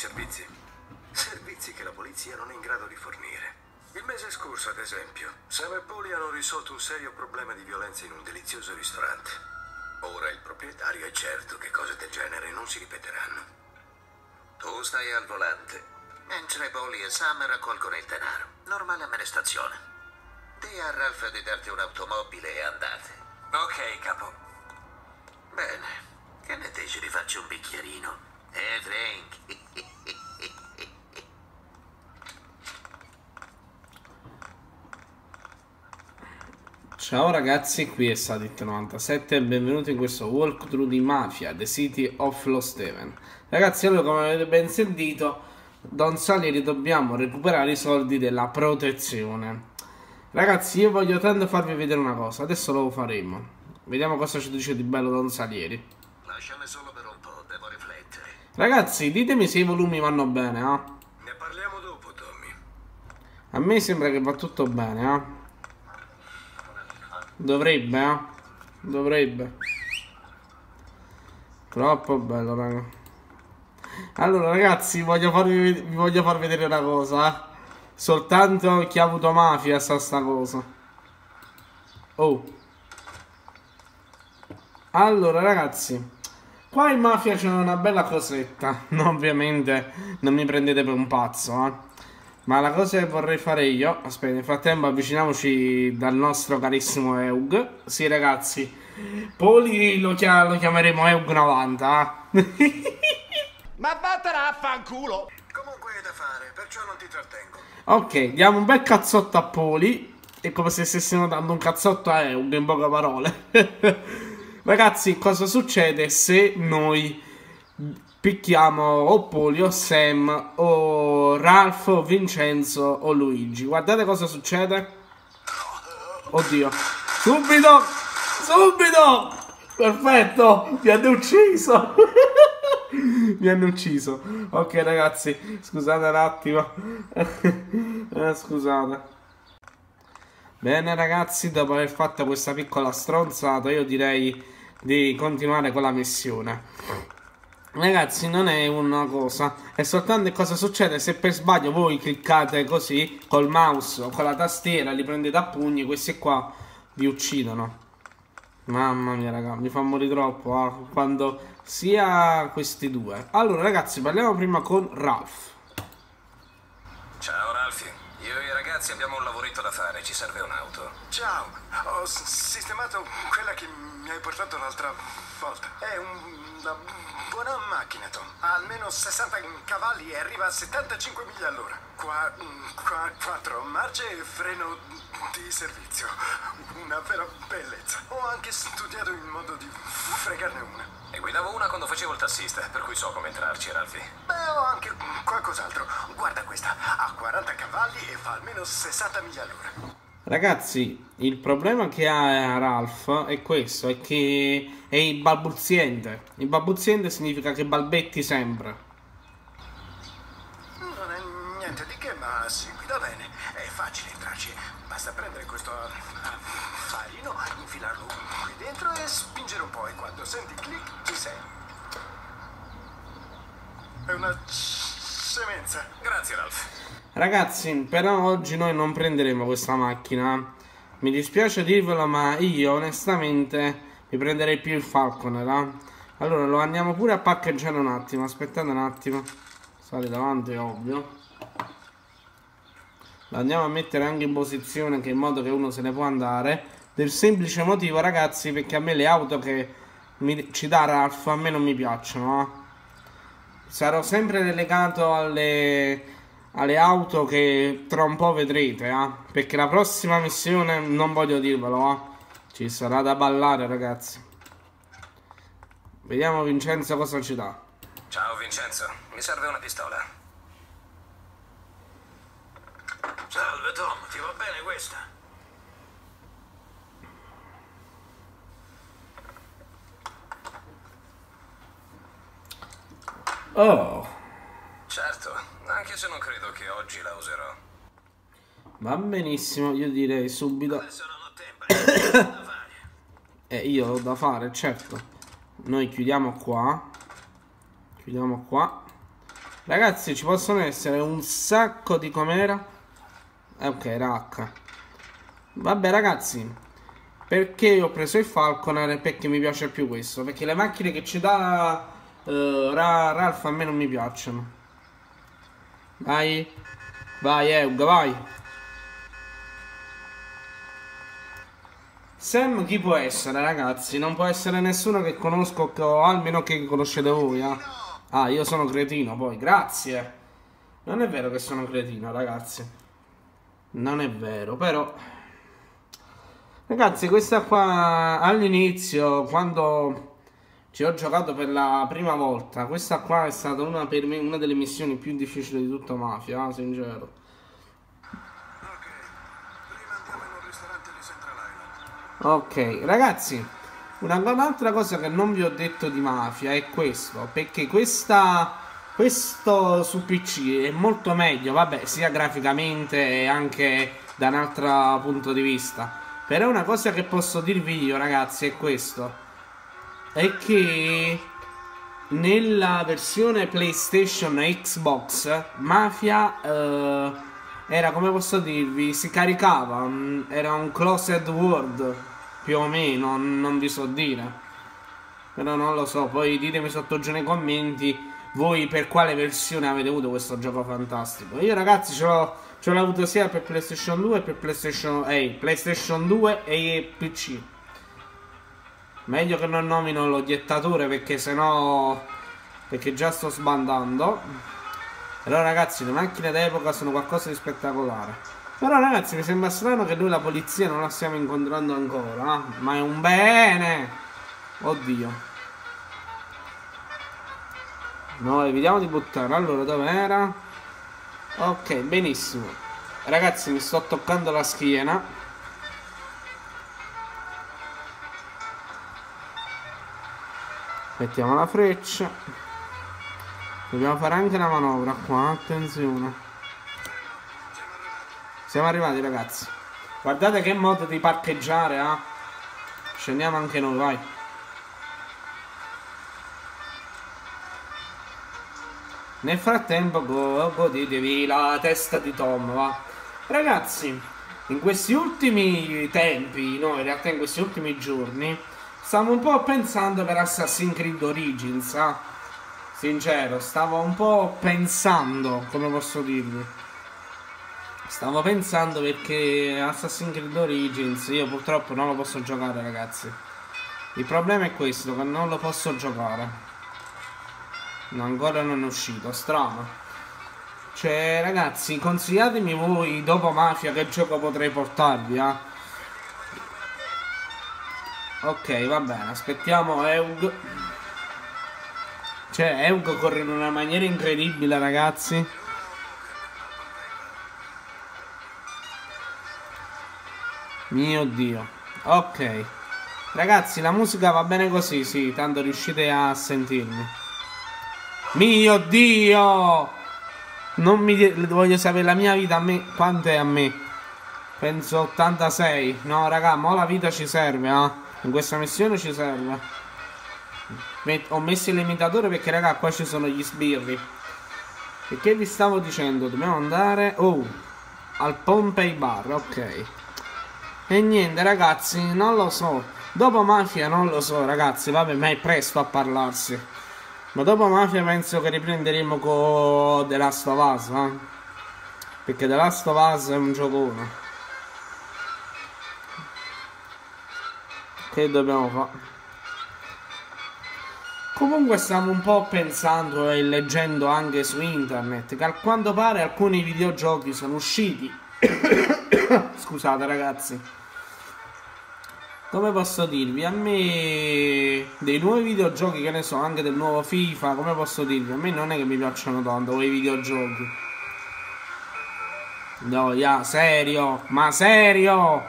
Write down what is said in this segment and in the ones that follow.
servizi. Servizi che la polizia non è in grado di fornire. Il mese scorso, ad esempio, Sam e Polly hanno risolto un serio problema di violenza in un delizioso ristorante. Ora il proprietario è certo che cose del genere non si ripeteranno. Tu stai al volante, mentre Polly e Sam raccolgono il denaro. Normale amministrazione. Dì a Ralph di darti un'automobile e andate. Ok, capo. Bene, che ne dici di farci un bicchierino? Eh, Frank? Ciao ragazzi, qui è Sadit97 e benvenuti in questo walkthrough di Mafia, The City of Lost Haven. Ragazzi, allora come avete ben sentito, Don Salieri dobbiamo recuperare i soldi della protezione. Ragazzi, io voglio tanto farvi vedere una cosa, adesso lo faremo. Vediamo cosa ci dice di bello Don Salieri. Lasciami solo per un po', devo riflettere. Ragazzi, ditemi se i volumi vanno bene, eh. Ne parliamo dopo, Tommy. A me sembra che va tutto bene, eh. Dovrebbe, eh. Dovrebbe. Troppo bello, raga. Allora, ragazzi, voglio farvi, vi voglio far vedere una cosa, eh. Soltanto chi ha avuto mafia sa sta cosa. Oh. Allora, ragazzi. Qua in mafia c'è una bella cosetta. No, ovviamente non mi prendete per un pazzo, eh. Ma la cosa che vorrei fare io, aspetta, nel frattempo avviciniamoci dal nostro carissimo Eug. Sì, ragazzi, Poli lo, chia- lo chiameremo Eug 90. eh. Ma vattene a fanculo! Comunque è da fare, perciò non ti trattengo. ok, diamo un bel cazzotto a Poli. È come se stessimo dando un cazzotto a Eug, in poche parole. ragazzi, cosa succede se noi picchiamo o Poli o Sam o Ralph o Vincenzo o Luigi? Guardate cosa succede. Oddio. Subito! Subito! Perfetto! Mi hanno ucciso! Mi hanno ucciso. Ok, ragazzi, scusate un attimo. Eh, scusate. Bene, ragazzi, dopo aver fatto questa piccola stronzata, io direi di continuare con la missione. Ragazzi, non è una cosa, è soltanto cosa succede se per sbaglio voi cliccate così col mouse o con la tastiera, li prendete a pugni, questi qua vi uccidono. Mamma mia, raga, mi fa morire troppo eh, quando sia questi due. Allora, ragazzi, parliamo prima con Ralph. Ciao Ralphie. Io e i ragazzi abbiamo un lavoretto da fare, ci serve un'auto. Ciao, ho sistemato quella che mi hai portato l'altra volta. È un- una buona macchina, Tom. Ha almeno 60 cavalli e arriva a 75 miglia all'ora. Qua, qua, quattro marce e freno di servizio. Una vera bellezza. Ho anche studiato il modo di fregarne una. E guidavo una quando facevo il tassista, per cui so come entrarci, Ralphie. Beh, ho anche qualcos'altro. Guarda questa, ha 40 cavalli e fa almeno 60 miglia all'ora. Ragazzi, il problema che ha Ralph è questo, è che è il balbuziente. Il balbuziente significa che balbetti sempre. Non è niente di che, ma si guida bene. È facile entrarci. Basta prendere questo affarino, infilarlo qui dentro e spingere un po'. E quando senti il click, ci sei. È una semenza. Grazie, Ralph. Ragazzi, però oggi noi non prenderemo questa macchina. Mi dispiace dirvelo, ma io onestamente mi prenderei più il Falconer. eh. Allora lo andiamo pure a parcheggiare un attimo. Aspettate un attimo. Sale davanti, ovvio. Lo andiamo a mettere anche in posizione che in modo che uno se ne può andare. Del semplice motivo, ragazzi, perché a me le auto che mi- ci dà Ralph a me non mi piacciono. eh. Sarò sempre relegato alle, alle auto che tra un po' vedrete, eh? Perché la prossima missione, non voglio dirvelo, eh? Ci sarà da ballare, ragazzi. Vediamo Vincenzo cosa ci dà. Ciao Vincenzo, mi serve una pistola. Salve Tom, ti va bene questa? Oh. Certo, anche se non credo che oggi la userò. Va benissimo, io direi subito. Adesso non ho tempo. E eh, io ho da fare, certo. Noi chiudiamo qua. Chiudiamo qua. Ragazzi, ci possono essere un sacco di com'era eh, ok, era H. Vabbè, ragazzi. Perché ho preso il Falconer perché mi piace più questo? Perché le macchine che ci dà eh, Ra- Ralph a me non mi piacciono. Vai. Vai, Eug, vai. Sam chi può essere, ragazzi? Non può essere nessuno che conosco, o almeno che conoscete voi, eh. Ah, io sono cretino, poi, grazie. Non è vero che sono cretino, ragazzi. Non è vero, però... Ragazzi, questa qua, all'inizio, quando ci ho giocato per la prima volta, questa qua è stata una, per me, una delle missioni più difficili di tutta Mafia, eh, sincero. Ok, ragazzi, una, un'altra cosa che non vi ho detto di Mafia è questo, perché questa, questo su PC è molto meglio, vabbè, sia graficamente e anche da un altro punto di vista. Però una cosa che posso dirvi io, ragazzi, è questo. È che nella versione PlayStation e Xbox Mafia eh, era come posso dirvi si caricava mm, era un closed world più o meno non vi so dire però non lo so poi ditemi sotto giù nei commenti voi per quale versione avete avuto questo gioco fantastico io ragazzi ce l'ho, ce l'ho avuto sia per PlayStation 2 e per PlayStation, eh, PlayStation 2 e PC Meglio che non nomino lo diettatore perché sennò. Perché già sto sbandando. Però ragazzi, le macchine d'epoca sono qualcosa di spettacolare. Però ragazzi, mi sembra strano che noi la polizia non la stiamo incontrando ancora. eh. Ma è un bene! Oddio. No, evitiamo di buttare. Allora, dov'era? Ok, benissimo. Ragazzi, mi sto toccando la schiena. Mettiamo la freccia. Dobbiamo fare anche una manovra qua, attenzione. Siamo arrivati ragazzi. Guardate che modo di parcheggiare, ah. Scendiamo anche noi, vai. Nel frattempo go- godetevi la testa di Tom, va. Ragazzi, in questi ultimi tempi, no, in realtà in questi ultimi giorni, stavo un po' pensando per Assassin's Creed Origins, ah. Sincero, stavo un po' pensando, come posso dirvi. Stavo pensando perché Assassin's Creed Origins io purtroppo non lo posso giocare, ragazzi. Il problema è questo, che non lo posso giocare. No, ancora non è uscito, strano. Cioè, ragazzi, consigliatemi voi dopo Mafia che gioco potrei portarvi, eh. Ok, va bene, aspettiamo Eug. Cioè, Eug corre in una maniera incredibile, ragazzi. Mio Dio. Ok. Ragazzi, la musica va bene così, sì, tanto riuscite a sentirmi. Mio Dio! Non mi voglio sapere la mia vita a me. Quanto è a me? Penso 86. No, raga, mo la vita ci serve, eh. In questa missione ci serve. Met- ho messo il limitatore perché, raga, qua ci sono gli sbirri. E che vi stavo dicendo? Dobbiamo andare. Oh, al Pompei Bar, ok. E niente, ragazzi, non lo so. Dopo Mafia non lo so, ragazzi. Vabbè, ma è presto a parlarsi. Ma dopo Mafia penso che riprenderemo con The Last of Us, eh? Perché The Last of Us è un giocone. Che dobbiamo fare? Comunque stavo un po' pensando e leggendo anche su internet che a quanto pare alcuni videogiochi sono usciti. Scusate ragazzi. Come posso dirvi? A me dei nuovi videogiochi, che ne so, anche del nuovo FIFA, come posso dirvi? A me non è che mi piacciono tanto quei videogiochi. No, ya, serio, ma serio!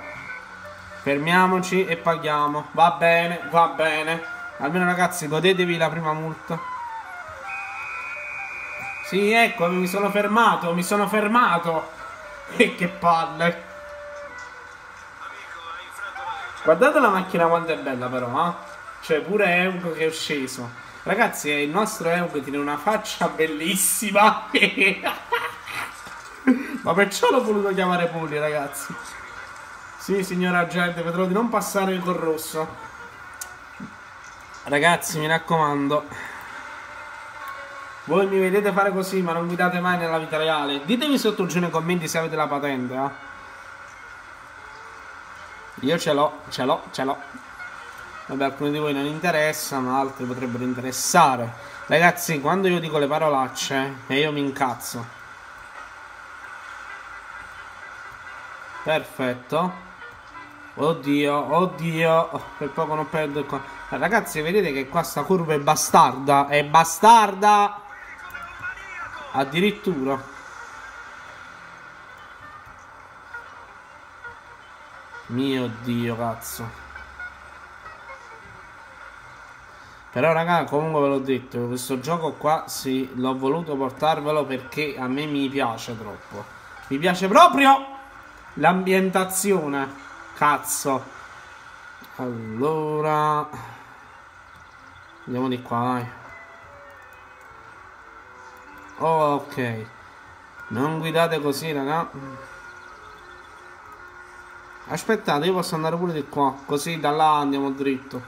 Fermiamoci e paghiamo. Va bene, va bene. Almeno ragazzi, godetevi la prima multa. Sì, ecco, mi sono fermato, mi sono fermato. E che palle. Guardate la macchina quanto è bella però, eh? Cioè, pure Eug che è sceso. Ragazzi, il nostro Eug tiene una faccia bellissima. Ma perciò l'ho voluto chiamare Puli, ragazzi. Sì, signora agente, vedrò di non passare col rosso. Ragazzi, mi raccomando. Voi mi vedete fare così, ma non guidate mai nella vita reale. Ditemi sotto giù nei commenti se avete la patente, eh. Io ce l'ho, ce l'ho, ce l'ho. Vabbè, alcuni di voi non interessano, altri potrebbero interessare. Ragazzi, quando io dico le parolacce, e io mi incazzo. Perfetto. Oddio, oddio, per poco non perdo qua. Ragazzi, vedete che qua sta curva è bastarda, è bastarda! Addirittura. Mio Dio, cazzo. Però raga, comunque ve l'ho detto, questo gioco qua sì, l'ho voluto portarvelo perché a me mi piace troppo. Mi piace proprio l'ambientazione. Cazzo. Allora... Andiamo di qua, vai. Ok. Non guidate così, raga. Aspettate, io posso andare pure di qua. Così da là andiamo dritto.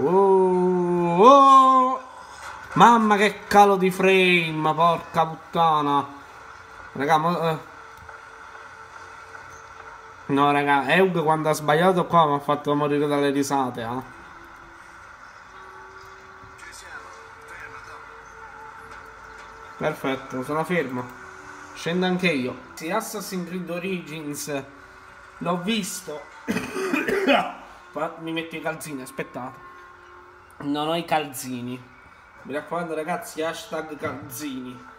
Oh, oh. Mamma che calo di frame, porca puttana. Raga, ma... Eh. No, raga, Eug quando ha sbagliato qua mi ha fatto morire dalle risate, eh. Perfetto, sono fermo. Scendo anche io. Sì, Assassin's Creed Origins l'ho visto. Mi metto i calzini, aspettate. Non ho i calzini. Mi raccomando ragazzi, hashtag calzini.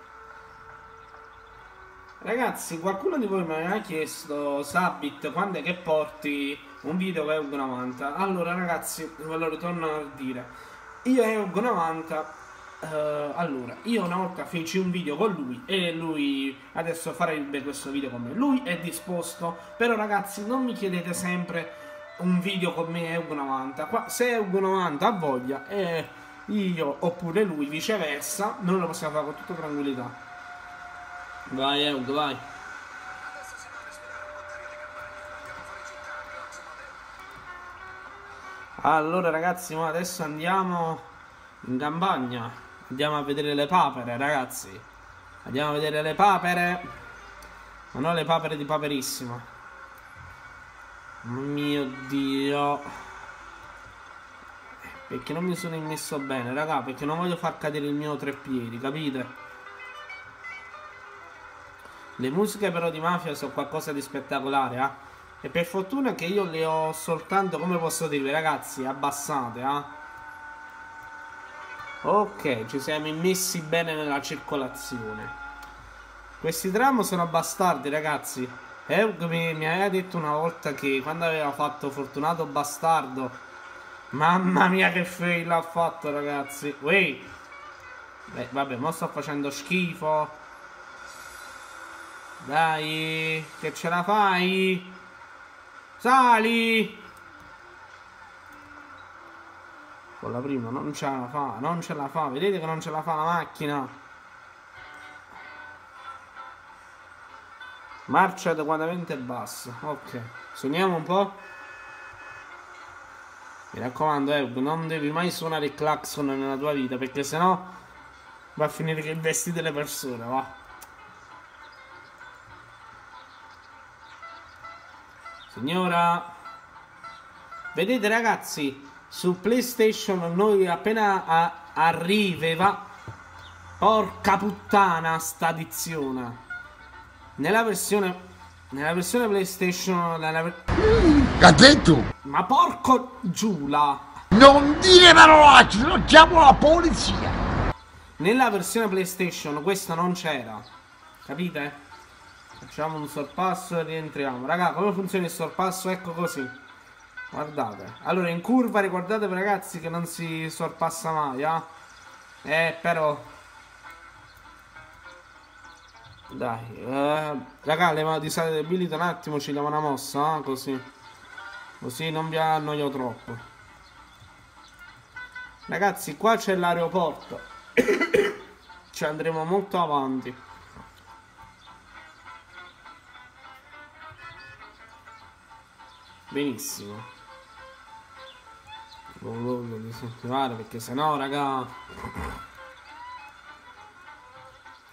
Ragazzi, qualcuno di voi mi aveva chiesto, Sabit, quando è che porti un video che è 90? Allora ragazzi, ve lo ritorno a dire. Io è 90 Uh, allora, io una volta feci un video con lui e lui adesso farebbe questo video con me. Lui è disposto, però ragazzi non mi chiedete sempre un video con me Eug 90. Qua, se Eug 90 ha voglia e io oppure lui viceversa, noi lo possiamo fare con tutta tranquillità. Vai Eug, vai. Allora ragazzi, adesso andiamo in campagna. Andiamo a vedere le papere, ragazzi. Andiamo a vedere le papere. Ma non le papere di paperissimo. Mio Dio. Perché non mi sono immesso bene, raga. Perché non voglio far cadere il mio tre piedi, capite? Le musiche però di Mafia sono qualcosa di spettacolare, eh. E per fortuna che io le ho soltanto, come posso dirvi, ragazzi, abbassate, eh. Ok, ci siamo immessi bene nella circolazione. Questi tram sono bastardi, ragazzi. Eug mi, mi aveva detto una volta che quando aveva fatto Fortunato Bastardo... Mamma mia che fail ha fatto, ragazzi. Wait. Beh, vabbè, mo sto facendo schifo. Dai, che ce la fai? Sali! Con la prima non ce la fa, non ce la fa. Vedete che non ce la fa la macchina. Marcia adeguatamente bassa. Ok. Suoniamo un po'. Mi raccomando, Eug, non devi mai suonare il clacson nella tua vita, perché sennò va a finire che investi delle persone, va. Signora. Vedete ragazzi, su PlayStation noi appena arriveva porca puttana sta dizione nella versione nella versione PlayStation nella ha detto? ma porco giula Non dire parolacce, non chiamo la polizia. nella versione PlayStation questa non c'era capite? facciamo un sorpasso e rientriamo raga come funziona il sorpasso ecco così Guardate. Allora, in curva ricordatevi ragazzi che non si sorpassa mai, eh? Eh, però... Dai, eh, raga, leva disabilita un attimo, ci diamo una mossa, eh, così. Così non vi annoio troppo. Ragazzi, qua c'è l'aeroporto. ci andremo molto avanti. Benissimo. Non voglio disinfilare perché sennò, raga.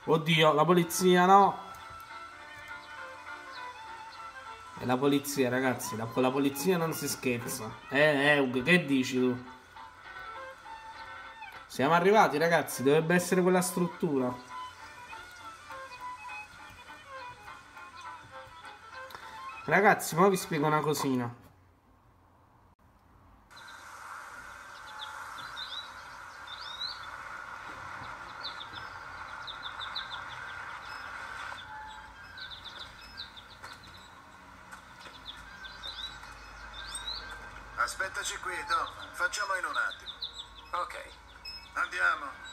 Oddio, la polizia no. E la polizia, ragazzi, la, con la polizia non si scherza. Eh, eh, che dici tu? Siamo arrivati, ragazzi, dovrebbe essere quella struttura. Ragazzi, ora vi spiego una cosina. Aspettaci qui, Tom. Facciamo in un attimo. Ok. Andiamo.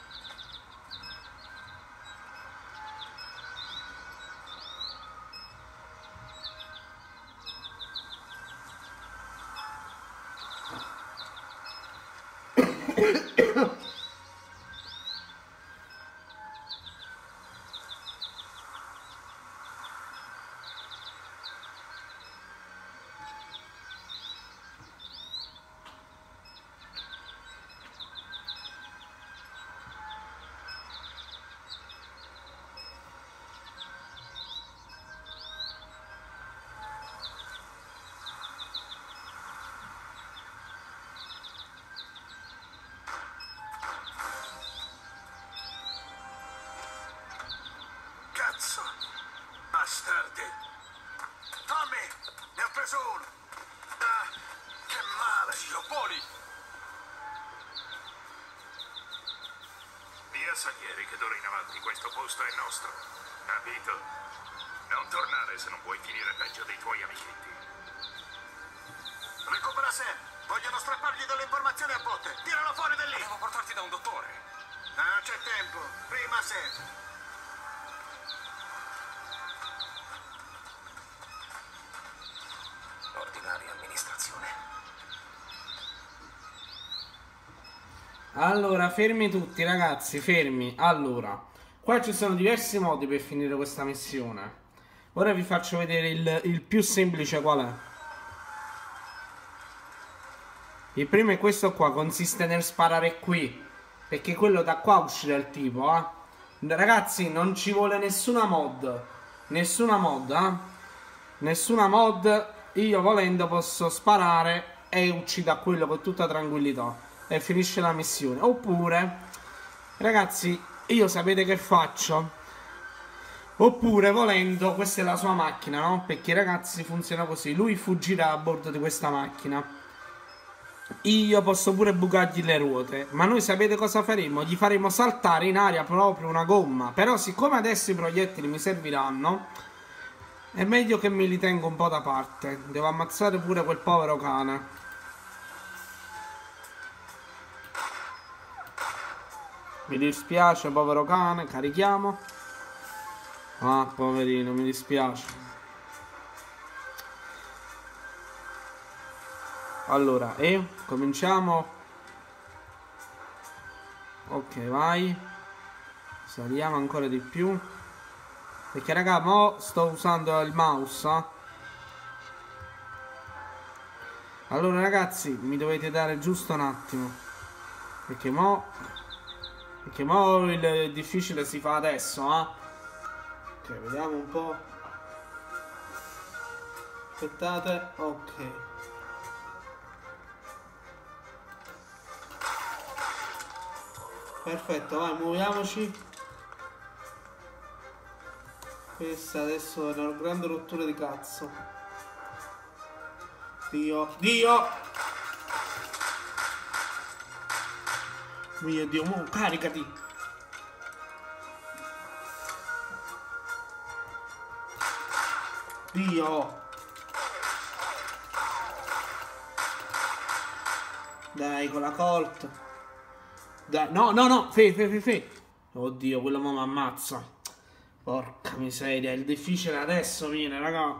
Cazzo! Bastardi! Tommy! Ne ho preso uno! Ah, che male! Zio Poli! Via Salieri che d'ora in avanti questo posto è nostro. Capito? Non tornare se non vuoi finire peggio dei tuoi amichetti. Recupera Sam! Vogliono strappargli delle informazioni a botte! Tiralo fuori da lì! Devo portarti da un dottore. Ah, c'è tempo! Prima Sam! Allora, fermi tutti, ragazzi, fermi. Allora, qua ci sono diversi modi per finire questa missione. Ora vi faccio vedere il, il più semplice qual è. Il primo è questo qua, consiste nel sparare qui. Perché quello da qua uscirà il tipo, eh. Ragazzi, non ci vuole nessuna mod. Nessuna mod, eh. Nessuna mod. Io volendo posso sparare e uccido a quello con tutta tranquillità. E finisce la missione. Oppure, ragazzi, io sapete che faccio? Oppure volendo, questa è la sua macchina, no? Perché ragazzi funziona così. Lui fuggirà a bordo di questa macchina. Io posso pure bucargli le ruote. Ma noi sapete cosa faremo? Gli faremo saltare in aria proprio una gomma. Però siccome adesso i proiettili mi serviranno, è meglio che me li tengo un po' da parte. Devo ammazzare pure quel povero cane. Mi dispiace, povero cane, carichiamo. Ah, poverino, mi dispiace. Allora, e cominciamo. Ok, vai. Saliamo ancora di più. Perché raga, mo sto usando il mouse. eh. Allora ragazzi, mi dovete dare giusto un attimo. Perché mo perché mo il difficile si fa adesso, eh. Ok, vediamo un po'. Aspettate, ok. Perfetto, vai, muoviamoci. Questa adesso è una grande rottura di cazzo. Dio, Dio! Mio Dio, mo, caricati! Dio! Dai, con la colt. Dai, no, no, no, fe, fe, fe, fe. Oddio, quello mo mi ammazza. Porca miseria, il difficile adesso viene, raga.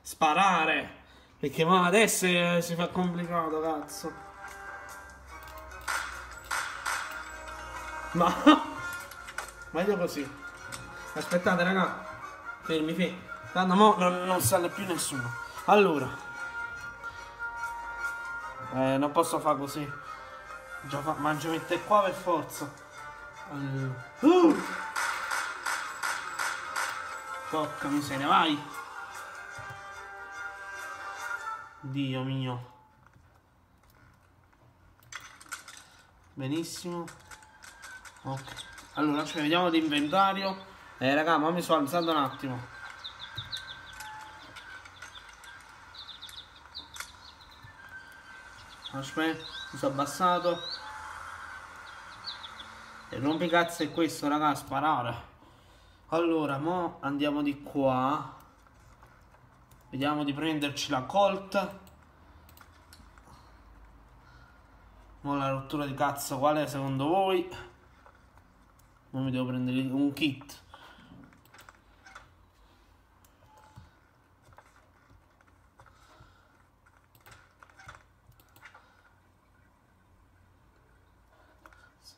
Sparare. Perché ma adesso eh, si fa complicato, cazzo. Ma meglio così. Aspettate, raga. Fermi, fermi. Tanto mo non, non sale più nessuno. Allora. Eh, non posso fare così. Già fa... Mangio mette qua per forza. Allora. Uh! Porca miseria, vai! Dio mio. Benissimo. Ok. Allora, cioè, vediamo l'inventario. Eh, raga, ma mi sono alzato un attimo. Aspetta, mi sono abbassato. E rompicazzo è questo, raga, sparare. Allora, mo andiamo di qua. Vediamo di prenderci la Colt. Mo la rottura di cazzo qual è secondo voi? Non mi devo prendere un kit.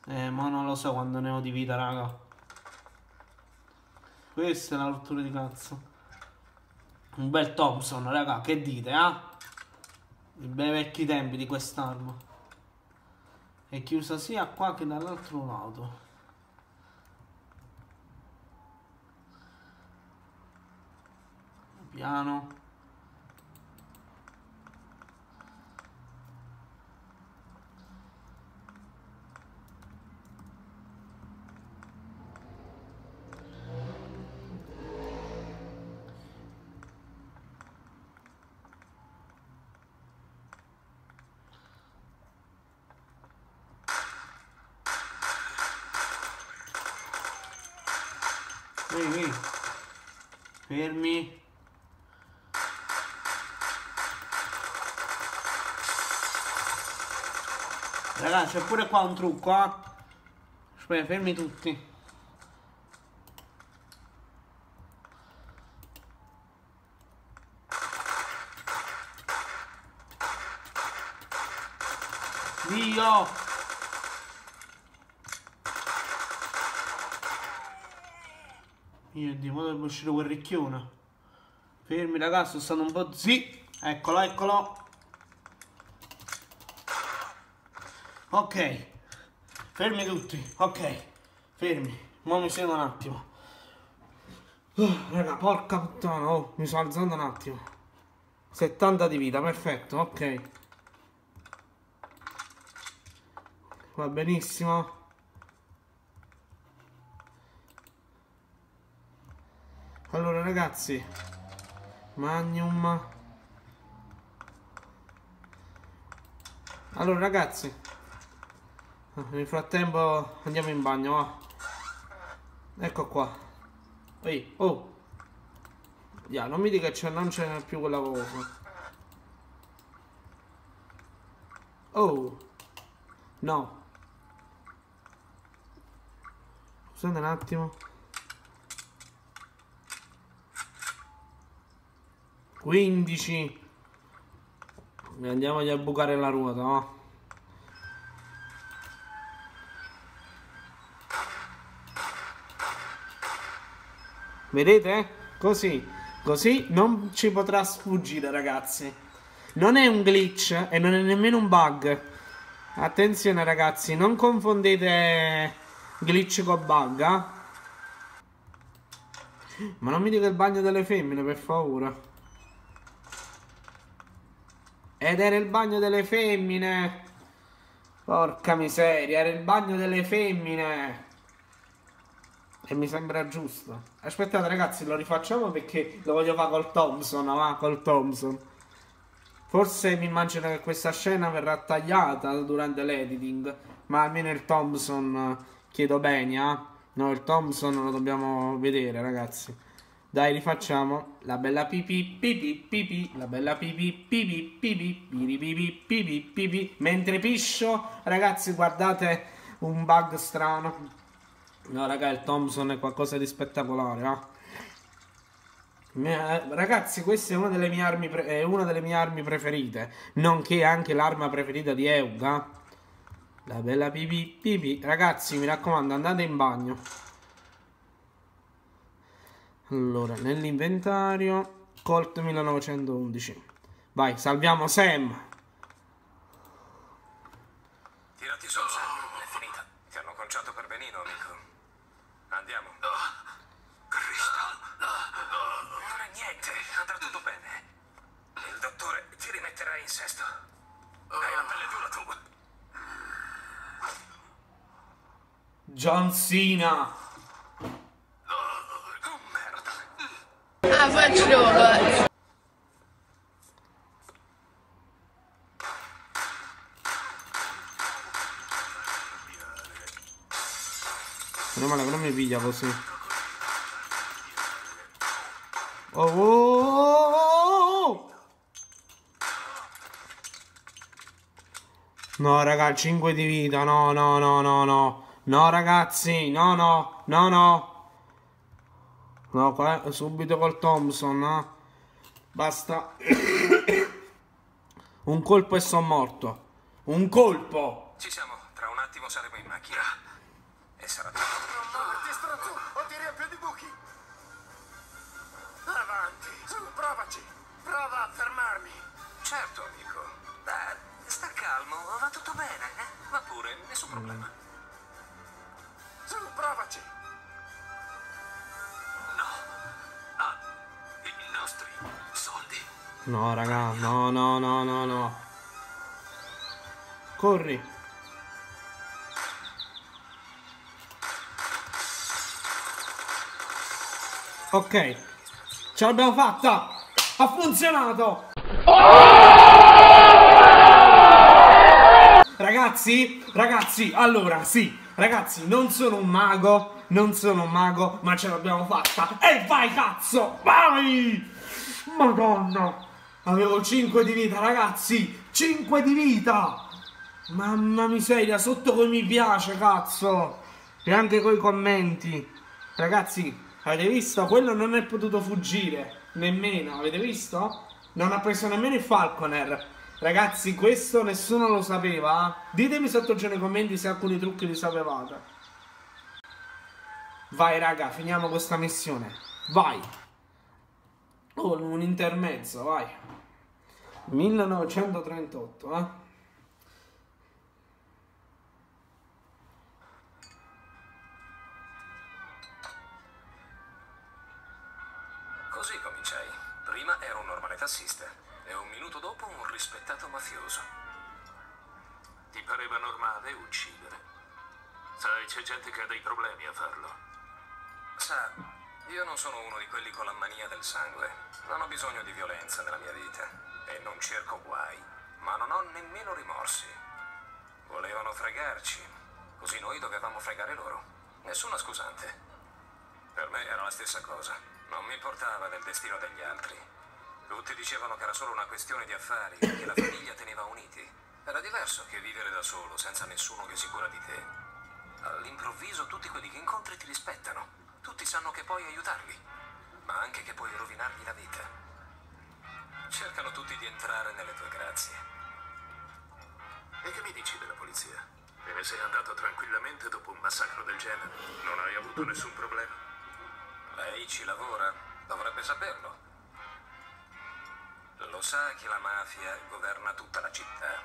Eh, ma non lo so quando ne ho di vita, raga. Questa è la rottura di cazzo. Un bel Thompson, raga, che dite, eh? I bei vecchi tempi di quest'arma. È chiusa sia qua che dall'altro lato. Piano. Fermi. Ragazzi, c'è pure qua un trucco, eh. Aspetta, fermi tutti. Dio! Io Dio, ma dovrebbe uscire quel ricchione. Fermi ragazzi, stanno un po' zi. Eccolo, eccolo. Ok. Fermi tutti. Ok. Fermi. Mo mi siedo un attimo. Uh, raga, porca puttana. Oh, mi sono alzato un attimo. 70 di vita, perfetto, ok. Va benissimo. Allora ragazzi, Magnum. Allora ragazzi, nel frattempo andiamo in bagno, va. Ecco qua. Ehi, oh. Ya, non mi dica che non c'è più quella cosa. Oh. No. Scusate un attimo. 15 andiamogli a bucare la ruota no? Vedete? così così non ci potrà sfuggire ragazzi non è un glitch e non è nemmeno un bug attenzione ragazzi non confondete glitch con bug eh? ma non mi dica il bagno delle femmine per favore ed era il bagno delle femmine. Porca miseria, era il bagno delle femmine. E mi sembra giusto. Aspettate ragazzi, lo rifacciamo perché lo voglio fare col Thompson, va, col Thompson. Forse mi immagino che questa scena verrà tagliata durante l'editing, ma almeno il Thompson chiedo bene, eh? No, il Thompson lo dobbiamo vedere, ragazzi. Dai, rifacciamo. La bella pipì, pipì, pipì, la bella pipì, pipì, pipì, pipì, pipì, pipì, pipì. Mentre piscio, ragazzi, guardate un bug strano. No, raga, il Thompson è qualcosa di spettacolare, eh. Mia- Ragazzi, questa è una delle mie armi, è una delle mie armi preferite, nonché anche l'arma preferita di Euga. La bella pipì pipì. Ragazzi, mi raccomando, andate in bagno. Allora, nell'inventario, Colt 1911. Vai, salviamo Sam. Tirati su, rimetterà in sesto. Hai la pelle dura tu. John Cena. Oh, merda. Ah, faccio Meno male che non mi piglia così. Oh, oh, oh, oh, oh. No, raga, 5 di vita. No, no, no, no, no. No, ragazzi. No, no, no, no. No, qua subito col Thompson. eh. Basta. Un colpo e sono morto. Un colpo. Ci siamo. Tra un attimo saremo in macchina. E sarà tutto. Ti stronzo! O ti riempio di buchi! Avanti! Su, provaci! Prova a fermarmi! Certo, amico. Dai, calmo. Va tutto bene, eh? Va pure, nessun problema. Su, provaci! Ah, i nostri soldi. No, raga, no, no, no, no, no. Corri. Ok. Ce l'abbiamo fatta. Ha funzionato. Ragazzi, ragazzi, allora, sì, ragazzi, non sono un mago, non sono un mago, ma ce l'abbiamo fatta. E vai, cazzo, vai! Madonna, avevo 5 di vita, ragazzi, 5 di vita! Mamma miseria, sotto come mi piace, cazzo! E anche coi commenti. Ragazzi, avete visto? Quello non è potuto fuggire, nemmeno, avete visto? Non ha preso nemmeno il Falconer. Ragazzi, questo nessuno lo sapeva. Ditemi sotto giù nei commenti se alcuni trucchi li sapevate. Vai, raga, finiamo questa missione. Vai. Oh, un intermezzo, vai. 1938, eh. Così cominciai. Prima ero un normale tassista e un minuto dopo un rispettato mafioso. Ti pareva normale uccidere? Sai, c'è gente che ha dei problemi a farlo. Sa, io non sono uno di quelli con la mania del sangue. Non ho bisogno di violenza nella mia vita e non cerco guai, ma non ho nemmeno rimorsi. Volevano fregarci, così noi dovevamo fregare loro. Nessuna scusante. Per me era la stessa cosa. Non mi importava del destino degli altri. Tutti dicevano che era solo una questione di affari e che la famiglia teneva uniti. Era diverso che vivere da solo senza nessuno che si cura di te. All'improvviso tutti quelli che incontri ti rispettano. Tutti sanno che puoi aiutarli, ma anche che puoi rovinargli la vita. Cercano tutti di entrare nelle tue grazie. E che mi dici della polizia? Te ne sei andato tranquillamente dopo un massacro del genere? Non hai avuto nessun problema? Lei ci lavora, dovrebbe saperlo. Lo sa che la mafia governa tutta la città.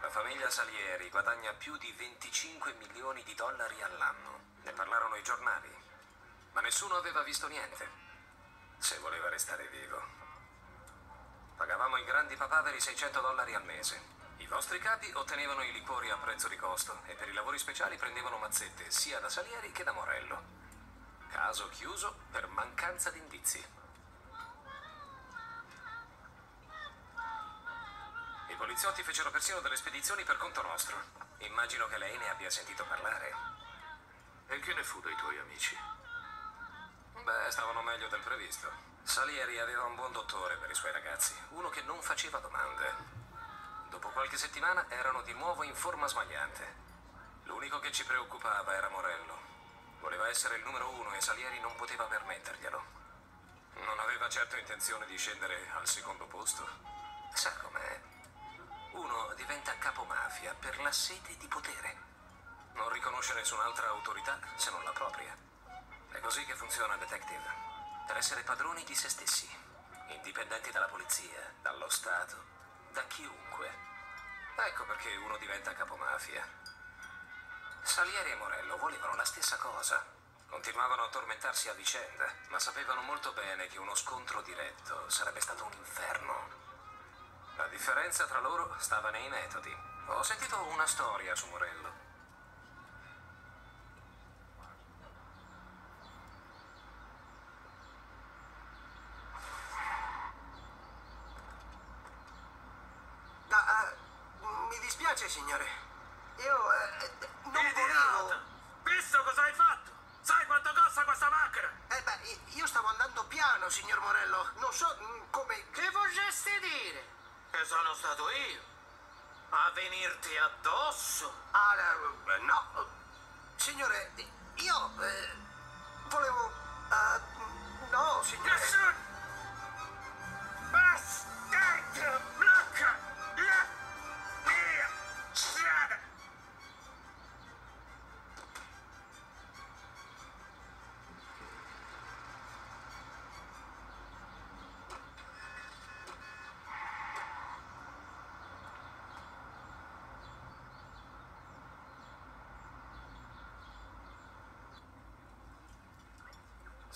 La famiglia Salieri guadagna più di 25 milioni di dollari all'anno. Ne parlarono i giornali, ma nessuno aveva visto niente. Se voleva restare vivo. Pagavamo i grandi papaveri 600 dollari al mese. I vostri capi ottenevano i liquori a prezzo di costo e per i lavori speciali prendevano mazzette sia da Salieri che da Morello. Caso chiuso per mancanza di indizi. Poliziotti fecero persino delle spedizioni per conto nostro. Immagino che lei ne abbia sentito parlare. E che ne fu dei tuoi amici? Beh, stavano meglio del previsto. Salieri aveva un buon dottore per i suoi ragazzi, uno che non faceva domande. Dopo qualche settimana erano di nuovo in forma smagliante. L'unico che ci preoccupava era Morello. Voleva essere il numero uno e Salieri non poteva permetterglielo. Non aveva certo intenzione di scendere al secondo posto. Sa com'è? Uno diventa capomafia per la sete di potere. Non riconosce nessun'altra autorità se non la propria. È così che funziona Detective. Per essere padroni di se stessi, indipendenti dalla polizia, dallo Stato, da chiunque. Ecco perché uno diventa capomafia. Salieri e Morello volevano la stessa cosa. Continuavano a tormentarsi a vicenda, ma sapevano molto bene che uno scontro diretto sarebbe stato un inferno. La differenza tra loro stava nei metodi. Ho sentito una storia su Morello.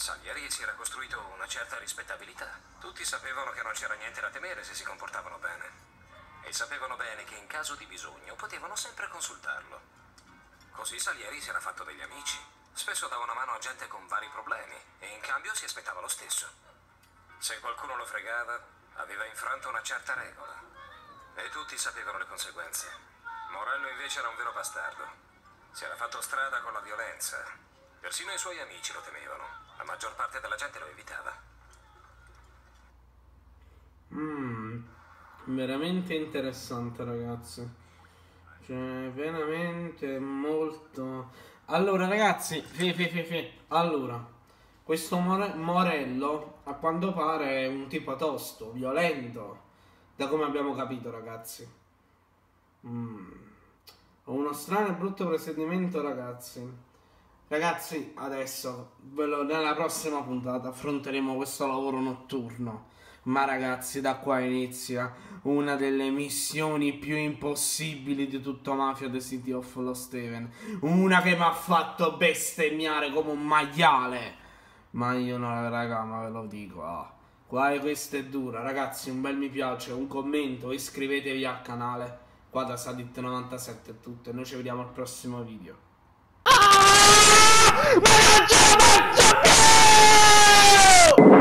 Salieri si era costruito una certa rispettabilità. Tutti sapevano che non c'era niente da temere se si comportavano bene. E sapevano bene che in caso di bisogno potevano sempre consultarlo. Così Salieri si era fatto degli amici. Spesso dava una mano a gente con vari problemi e in cambio si aspettava lo stesso. Se qualcuno lo fregava, aveva infranto una certa regola. E tutti sapevano le conseguenze. Morello invece era un vero bastardo. Si era fatto strada con la violenza. Persino i suoi amici lo temevano. La maggior parte della gente lo evitava. Mm, veramente interessante, ragazzi. Cioè, veramente molto. Allora, ragazzi, fi, fi, fi, fi. Allora, questo More- Morello a quanto pare è un tipo tosto, violento. Da come abbiamo capito, ragazzi. Mm. Ho uno strano e brutto presentimento, ragazzi. Ragazzi, adesso nella prossima puntata affronteremo questo lavoro notturno. Ma ragazzi, da qua inizia una delle missioni più impossibili di tutto Mafia The City of Lost Steven. Una che mi ha fatto bestemmiare come un maiale. Ma io no, raga, ma ve lo dico. ah. Qua questa è dura. Ragazzi, un bel mi piace, un commento, iscrivetevi al canale. Qua da Sadit97 è tutto. E noi ci vediamo al prossimo video. Ma non ce la faccio più!